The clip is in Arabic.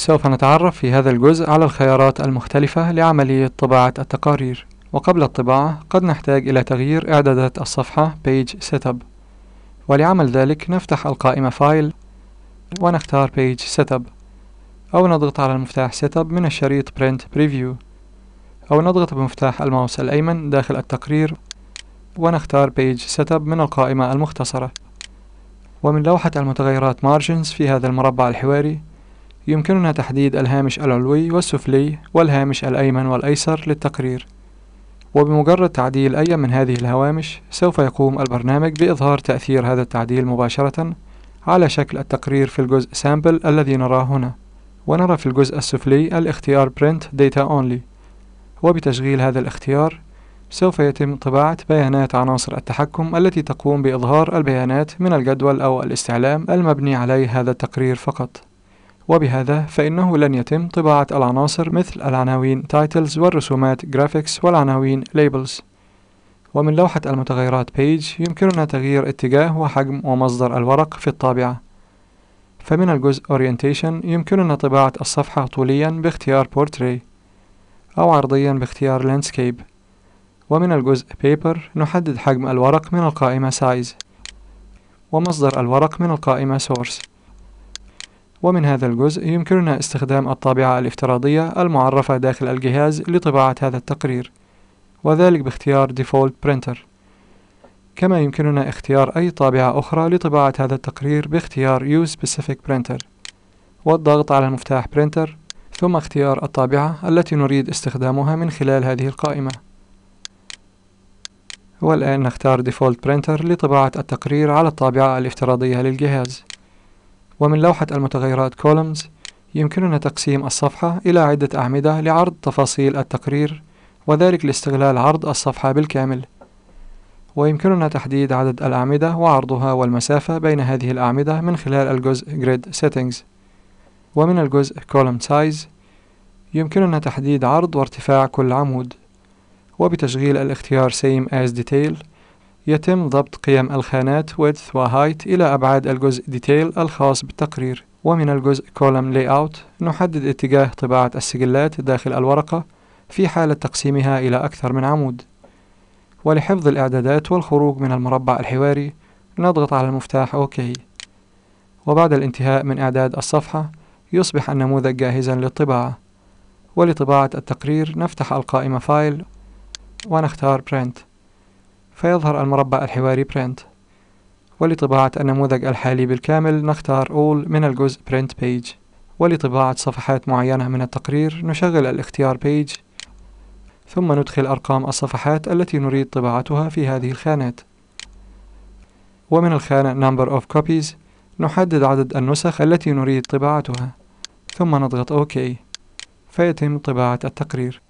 سوف نتعرف في هذا الجزء على الخيارات المختلفة لعملية طباعة التقارير. وقبل الطباعة قد نحتاج إلى تغيير إعدادات الصفحة Page Setup. ولعمل ذلك نفتح القائمة فايل ونختار Page Setup. أو نضغط على المفتاح Setup من الشريط Print Preview. أو نضغط بمفتاح الماوس الأيمن داخل التقرير ونختار Page Setup من القائمة المختصرة. ومن لوحة المتغيرات Margins في هذا المربع الحواري يمكننا تحديد الهامش العلوي والسفلي والهامش الأيمن والأيسر للتقرير. وبمجرد تعديل أي من هذه الهوامش سوف يقوم البرنامج بإظهار تأثير هذا التعديل مباشرة على شكل التقرير في الجزء سامبل الذي نراه هنا. ونرى في الجزء السفلي الاختيار Print Data Only. وبتشغيل هذا الاختيار سوف يتم طباعة بيانات عناصر التحكم التي تقوم بإظهار البيانات من الجدول أو الاستعلام المبني عليه هذا التقرير فقط. وبهذا فإنه لن يتم طباعة العناصر مثل العناوين titles والرسومات graphics والعناوين labels. ومن لوحة المتغيرات page يمكننا تغيير اتجاه وحجم ومصدر الورق في الطابعة. فمن الجزء orientation يمكننا طباعة الصفحة طوليا باختيار portrait أو عرضيا باختيار landscape. ومن الجزء paper نحدد حجم الورق من القائمة size. ومصدر الورق من القائمة source. ومن هذا الجزء يمكننا استخدام الطابعة الافتراضية المعرفة داخل الجهاز لطباعة هذا التقرير وذلك باختيار Default Printer كما يمكننا اختيار أي طابعة أخرى لطباعة هذا التقرير باختيار Use Specific Printer والضغط على مفتاح Printer ثم اختيار الطابعة التي نريد استخدامها من خلال هذه القائمة. والآن نختار Default Printer لطباعة التقرير على الطابعة الافتراضية للجهاز. ومن لوحة المتغيرات Columns يمكننا تقسيم الصفحة إلى عدة أعمدة لعرض تفاصيل التقرير وذلك لاستغلال عرض الصفحة بالكامل. ويمكننا تحديد عدد الأعمدة وعرضها والمسافة بين هذه الأعمدة من خلال الجزء Grid Settings. ومن الجزء Column Size يمكننا تحديد عرض وارتفاع كل عمود. وبتشغيل الاختيار Same as Detail يتم ضبط قيم الخانات width و height إلى أبعاد الجزء detail الخاص بالتقرير. ومن الجزء column layout نحدد اتجاه طباعة السجلات داخل الورقة في حالة تقسيمها إلى أكثر من عمود. ولحفظ الإعدادات والخروج من المربع الحواري نضغط على المفتاح OK. وبعد الانتهاء من إعداد الصفحة يصبح النموذج جاهزا للطباعة. ولطباعة التقرير نفتح القائمة فايل ونختار Print. فيظهر المربع الحواري Print. ولطباعة النموذج الحالي بالكامل نختار All من الجزء Print Page. ولطباعة صفحات معينة من التقرير نشغل الاختيار Page. ثم ندخل أرقام الصفحات التي نريد طباعتها في هذه الخانات. ومن الخانة Number of Copies نحدد عدد النسخ التي نريد طباعتها. ثم نضغط OK. فيتم طباعة التقرير.